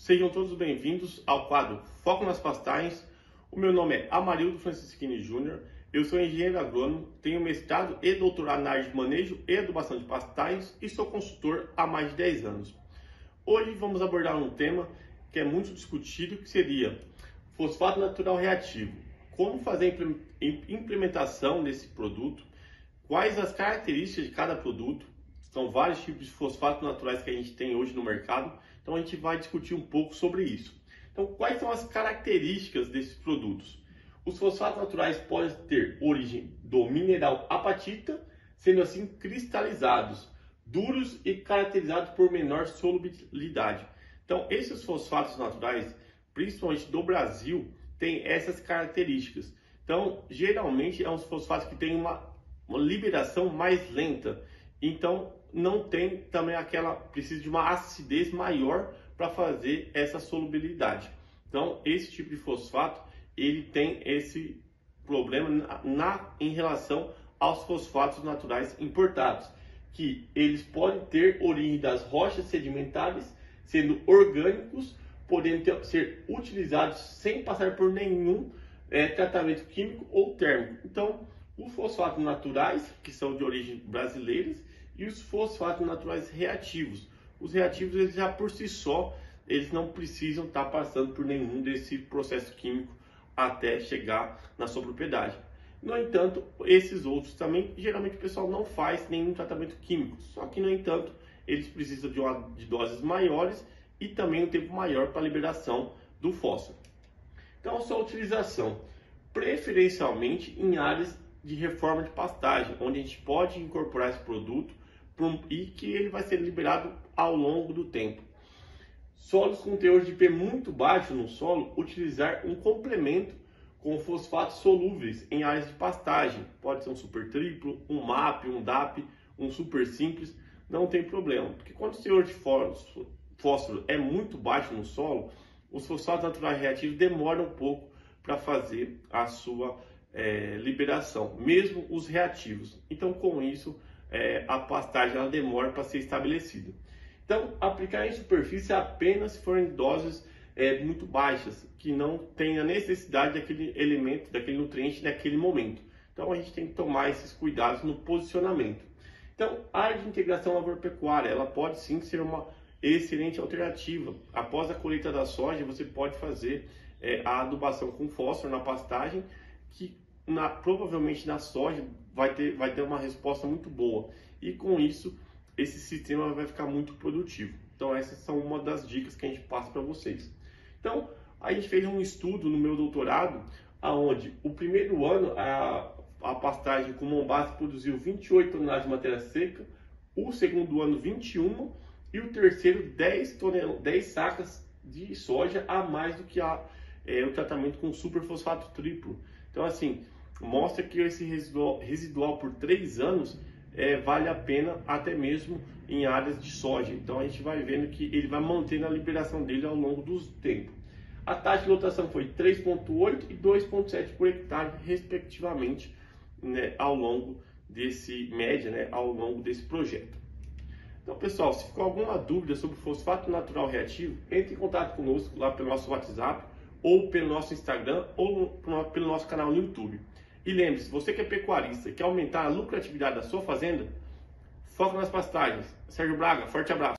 Sejam todos bem-vindos ao quadro Foco nas Pastagens. O meu nome é Amarildo Francisquini Júnior. Eu sou engenheiro agrônomo, tenho mestrado e doutorado na área de manejo e adubação de pastagens e sou consultor há mais de 10 anos. Hoje vamos abordar um tema que é muito discutido, que seria fosfato natural reativo. Como fazer a implementação desse produto, quais as características de cada produto, são vários tipos de fosfatos naturais que a gente tem hoje no mercado, então a gente vai discutir um pouco sobre isso. Então, quais são as características desses produtos? Os fosfatos naturais podem ter origem do mineral apatita, sendo assim cristalizados, duros e caracterizados por menor solubilidade. Então, esses fosfatos naturais, principalmente do Brasil, têm essas características. Então, geralmente é um fosfato que tem uma, uma liberação mais lenta. Então, não tem também aquela precisa de uma acidez maior para fazer essa solubilidade. Então, esse tipo de fosfato ele tem esse problema na, na em relação aos fosfatos naturais importados, que eles podem ter origem das rochas sedimentares, sendo orgânicos, podendo ter, ser utilizados sem passar por nenhum é, tratamento químico ou térmico. Então, os fosfatos naturais, que são de origem brasileiras, e os fosfatos naturais reativos. Os reativos, eles já por si só, eles não precisam estar passando por nenhum desse processo químico até chegar na sua propriedade. No entanto, esses outros também, geralmente o pessoal não faz nenhum tratamento químico. Só que, no entanto, eles precisam de, uma, de doses maiores e também um tempo maior para a liberação do fósforo. Então, sua utilização, preferencialmente em áreas de reforma de pastagem, onde a gente pode incorporar esse produto e que ele vai ser liberado ao longo do tempo. Solos com teor de P muito baixo no solo, utilizar um complemento com fosfatos solúveis em áreas de pastagem. Pode ser um super triplo, um MAP, um DAP, um super simples, não tem problema. Porque quando o teor de fósforo é muito baixo no solo, os fosfatos naturais reativos demoram um pouco para fazer a sua é, liberação, mesmo os reativos. Então, com isso, é, a pastagem ela demora para ser estabelecida. Então, aplicar em superfície apenas se forem doses é, muito baixas, que não tenha necessidade daquele elemento, daquele nutriente naquele momento. Então, a gente tem que tomar esses cuidados no posicionamento. Então, a área de integração lavoura-pecuária, ela pode sim ser uma excelente alternativa. Após a colheita da soja, você pode fazer é, a adubação com fósforo na pastagem, que na, provavelmente na soja vai ter, vai ter uma resposta muito boa. E com isso, esse sistema vai ficar muito produtivo. Então, essas são uma das dicas que a gente passa para vocês. Então, a gente fez um estudo no meu doutorado, aonde o primeiro ano a, a pastagem com Mombasa produziu 28 toneladas de matéria seca, o segundo ano 21 e o terceiro 10, tonel 10 sacas de soja a mais do que a, é, o tratamento com superfosfato triplo. Então, assim, mostra que esse residual, residual por três anos é, vale a pena até mesmo em áreas de soja. Então a gente vai vendo que ele vai mantendo a liberação dele ao longo do tempo. A taxa de lotação foi 3,8 e 2,7 por hectare, respectivamente, né, ao longo desse média, né, ao longo desse projeto. Então, pessoal, se ficou alguma dúvida sobre fosfato natural reativo, entre em contato conosco lá pelo nosso WhatsApp, ou pelo nosso Instagram, ou pelo nosso canal no YouTube. E lembre-se, você que é pecuarista, quer aumentar a lucratividade da sua fazenda, foca nas pastagens. Sérgio Braga, forte abraço.